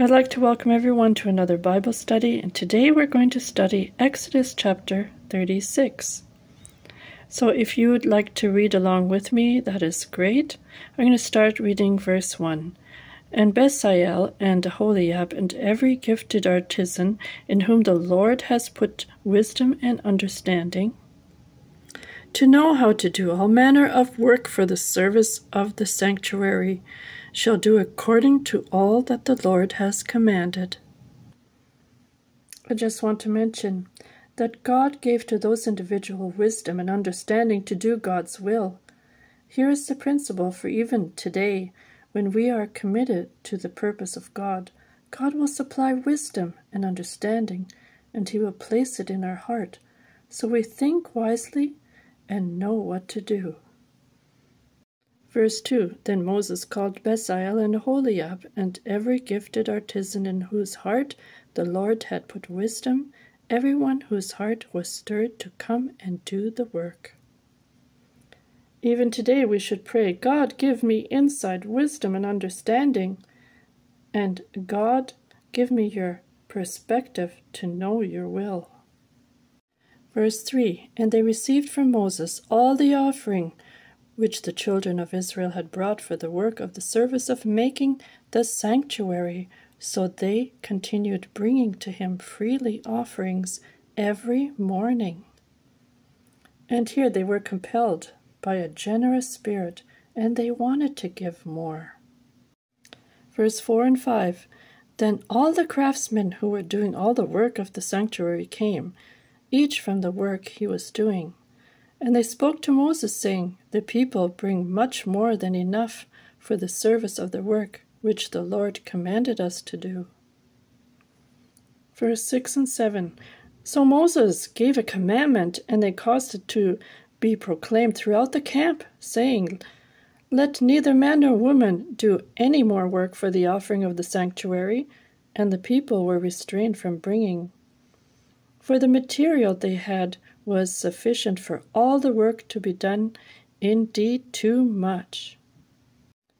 I'd like to welcome everyone to another Bible study, and today we're going to study Exodus chapter 36. So, if you would like to read along with me, that is great. I'm going to start reading verse 1. And Bezalel and Aholiab and every gifted artisan in whom the Lord has put wisdom and understanding, to know how to do all manner of work for the service of the sanctuary shall do according to all that the Lord has commanded. I just want to mention that God gave to those individual wisdom and understanding to do God's will. Here is the principle for even today when we are committed to the purpose of God. God will supply wisdom and understanding, and He will place it in our heart so we think wisely and know what to do. Verse 2 Then Moses called Bezalel and Aholiab, and every gifted artisan in whose heart the Lord had put wisdom, every one whose heart was stirred to come and do the work. Even today we should pray, God, give me insight, wisdom, and understanding, and God, give me your perspective to know your will. Verse 3 And they received from Moses all the offering which the children of Israel had brought for the work of the service of making the sanctuary. So they continued bringing to him freely offerings every morning. And here they were compelled by a generous spirit, and they wanted to give more. Verse 4 and 5 Then all the craftsmen who were doing all the work of the sanctuary came, each from the work he was doing. And they spoke to Moses, saying, The people bring much more than enough for the service of the work which the Lord commanded us to do. Verse 6 and 7 So Moses gave a commandment, and they caused it to be proclaimed throughout the camp, saying, Let neither man nor woman do any more work for the offering of the sanctuary. And the people were restrained from bringing. For the material they had was sufficient for all the work to be done, indeed too much.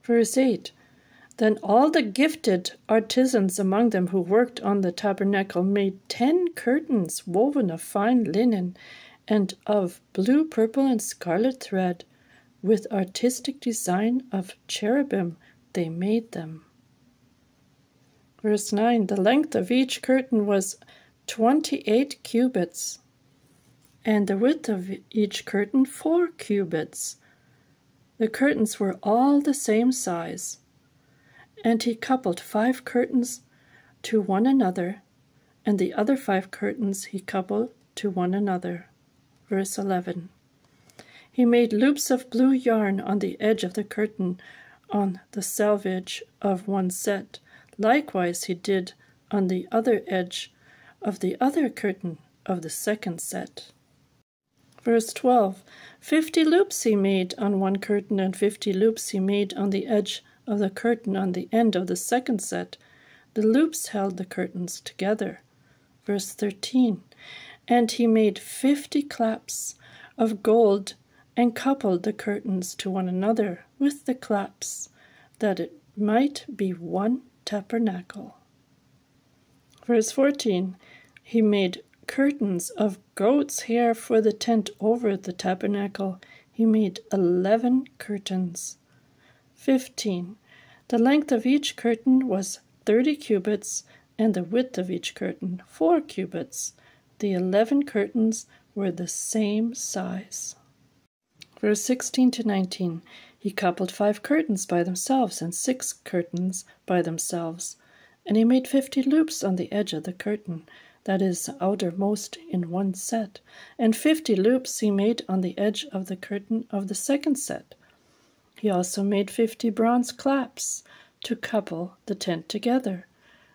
Verse 8 Then all the gifted artisans among them who worked on the tabernacle made ten curtains woven of fine linen and of blue, purple, and scarlet thread. With artistic design of cherubim they made them. Verse 9 The length of each curtain was twenty eight cubits and the width of each curtain four cubits. The curtains were all the same size. And he coupled five curtains to one another, and the other five curtains he coupled to one another. Verse 11. He made loops of blue yarn on the edge of the curtain on the selvage of one set. Likewise, he did on the other edge of the other curtain of the second set. Verse 12 Fifty loops he made on one curtain, and fifty loops he made on the edge of the curtain on the end of the second set. The loops held the curtains together. Verse 13 And he made fifty claps of gold and coupled the curtains to one another with the claps, that it might be one tabernacle. Verse 14 He made curtains of goat's hair for the tent over the tabernacle. He made eleven curtains. Fifteen. The length of each curtain was thirty cubits, and the width of each curtain four cubits. The eleven curtains were the same size. Verse 16 to 19. He coupled five curtains by themselves and six curtains by themselves, and he made fifty loops on the edge of the curtain that is outermost in one set, and fifty loops he made on the edge of the curtain of the second set. He also made fifty bronze claps to couple the tent together,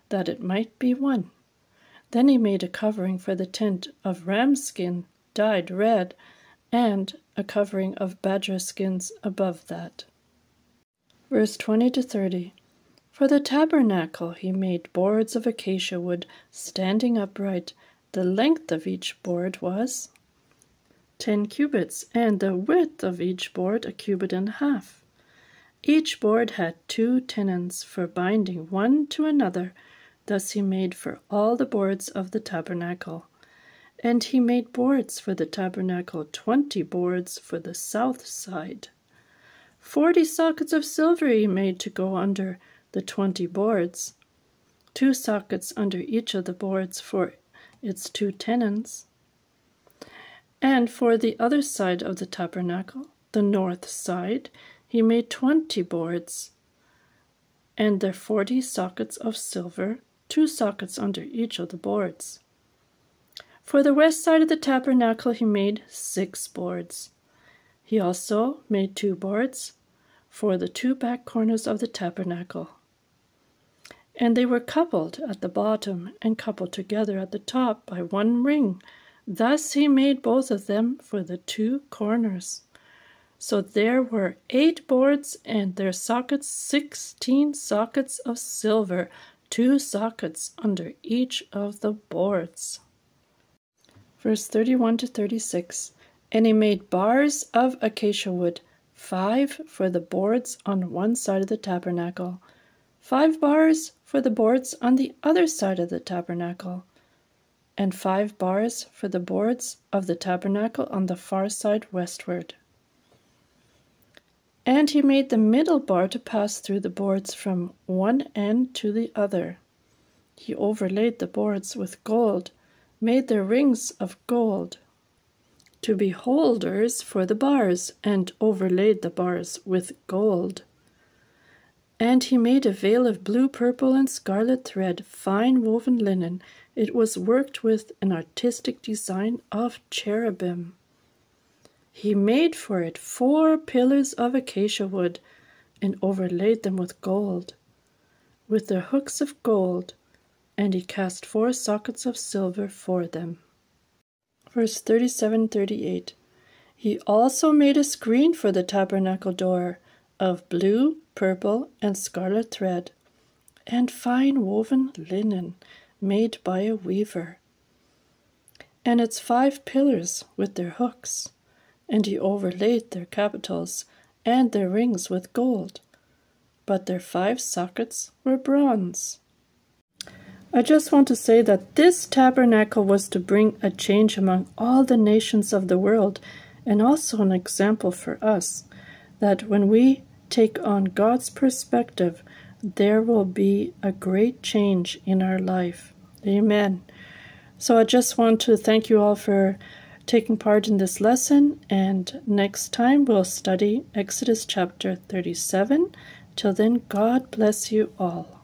that it might be one. Then he made a covering for the tent of ram skin dyed red, and a covering of badger skins above that. Verse 20 to 30. For the tabernacle he made boards of acacia wood standing upright. The length of each board was ten cubits, and the width of each board a cubit and a half. Each board had two tenons for binding one to another, Thus he made for all the boards of the tabernacle. And he made boards for the tabernacle, twenty boards for the south side. Forty sockets of silver he made to go under the twenty boards, two sockets under each of the boards for its two tenons. And for the other side of the tabernacle, the north side, he made twenty boards, and their forty sockets of silver, two sockets under each of the boards. For the west side of the tabernacle he made six boards. He also made two boards for the two back corners of the tabernacle. And they were coupled at the bottom and coupled together at the top by one ring. Thus he made both of them for the two corners. So there were eight boards and their sockets, sixteen sockets of silver, two sockets under each of the boards. Verse 31 to 36 And he made bars of acacia wood, five for the boards on one side of the tabernacle, five bars for the boards on the other side of the tabernacle, and five bars for the boards of the tabernacle on the far side westward. And he made the middle bar to pass through the boards from one end to the other. He overlaid the boards with gold, made their rings of gold to be holders for the bars, and overlaid the bars with gold. And he made a veil of blue, purple, and scarlet thread, fine woven linen. It was worked with an artistic design of cherubim. He made for it four pillars of acacia wood and overlaid them with gold, with their hooks of gold, and he cast four sockets of silver for them. Verse 37 38. He also made a screen for the tabernacle door of blue, purple, and scarlet thread, and fine woven linen made by a weaver, and its five pillars with their hooks and he overlaid their capitals and their rings with gold, but their five sockets were bronze. I just want to say that this tabernacle was to bring a change among all the nations of the world, and also an example for us that when we take on God's perspective, there will be a great change in our life. Amen. So I just want to thank you all for taking part in this lesson, and next time we'll study Exodus chapter 37. Till then, God bless you all.